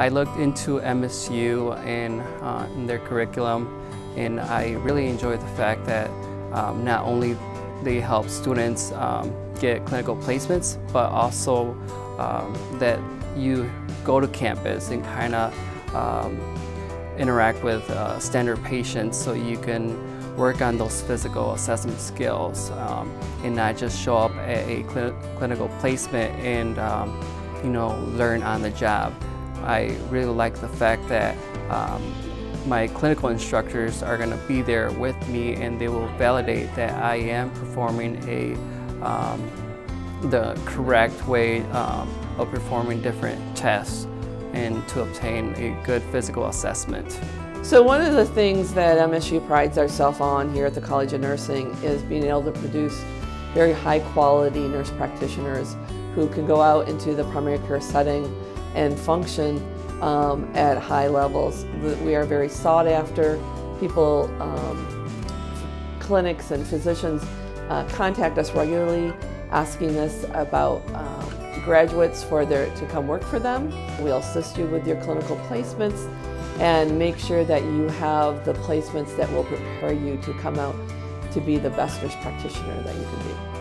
I looked into MSU and uh, in their curriculum and I really enjoyed the fact that um, not only they help students um, get clinical placements, but also um, that you go to campus and kind of um, interact with uh, standard patients so you can work on those physical assessment skills um, and not just show up at a cl clinical placement and um, you know learn on the job. I really like the fact that um, my clinical instructors are going to be there with me and they will validate that I am performing a um, the correct way um, of performing different tests and to obtain a good physical assessment. So one of the things that MSU prides ourselves on here at the College of Nursing is being able to produce very high quality nurse practitioners who can go out into the primary care setting and function um, at high levels. We are very sought after. People, um, clinics and physicians uh, contact us regularly asking us about um, graduates for their, to come work for them. We'll assist you with your clinical placements and make sure that you have the placements that will prepare you to come out to be the best nurse practitioner that you can be.